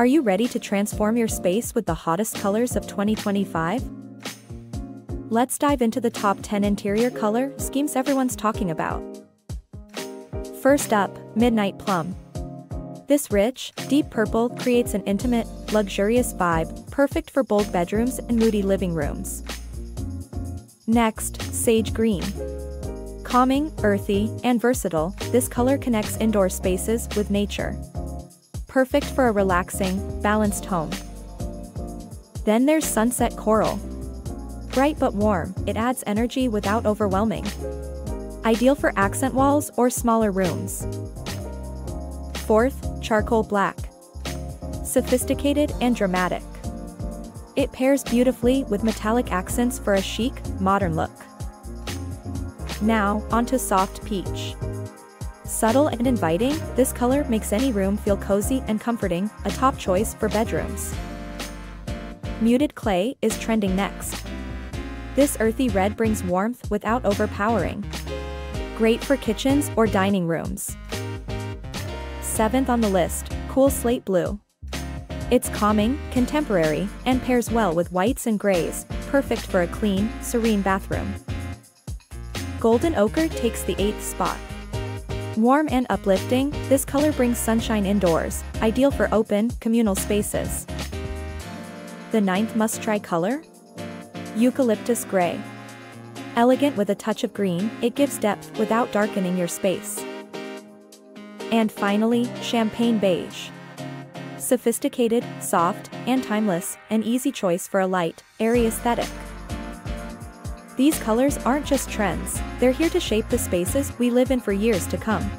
Are you ready to transform your space with the hottest colors of 2025? Let's dive into the top 10 interior color schemes everyone's talking about. First up, Midnight Plum. This rich, deep purple creates an intimate, luxurious vibe, perfect for bold bedrooms and moody living rooms. Next, Sage Green. Calming, earthy, and versatile, this color connects indoor spaces with nature. Perfect for a relaxing, balanced home. Then there's Sunset Coral. Bright but warm, it adds energy without overwhelming. Ideal for accent walls or smaller rooms. Fourth, Charcoal Black. Sophisticated and dramatic. It pairs beautifully with metallic accents for a chic, modern look. Now, onto Soft Peach. Subtle and inviting, this color makes any room feel cozy and comforting, a top choice for bedrooms. Muted Clay is trending next. This earthy red brings warmth without overpowering. Great for kitchens or dining rooms. Seventh on the list, Cool Slate Blue. It's calming, contemporary, and pairs well with whites and grays, perfect for a clean, serene bathroom. Golden Ochre takes the 8th spot. Warm and uplifting, this color brings sunshine indoors, ideal for open, communal spaces. The ninth must-try color? Eucalyptus Gray. Elegant with a touch of green, it gives depth without darkening your space. And finally, Champagne Beige. Sophisticated, soft, and timeless, an easy choice for a light, airy aesthetic. These colors aren't just trends, they're here to shape the spaces we live in for years to come.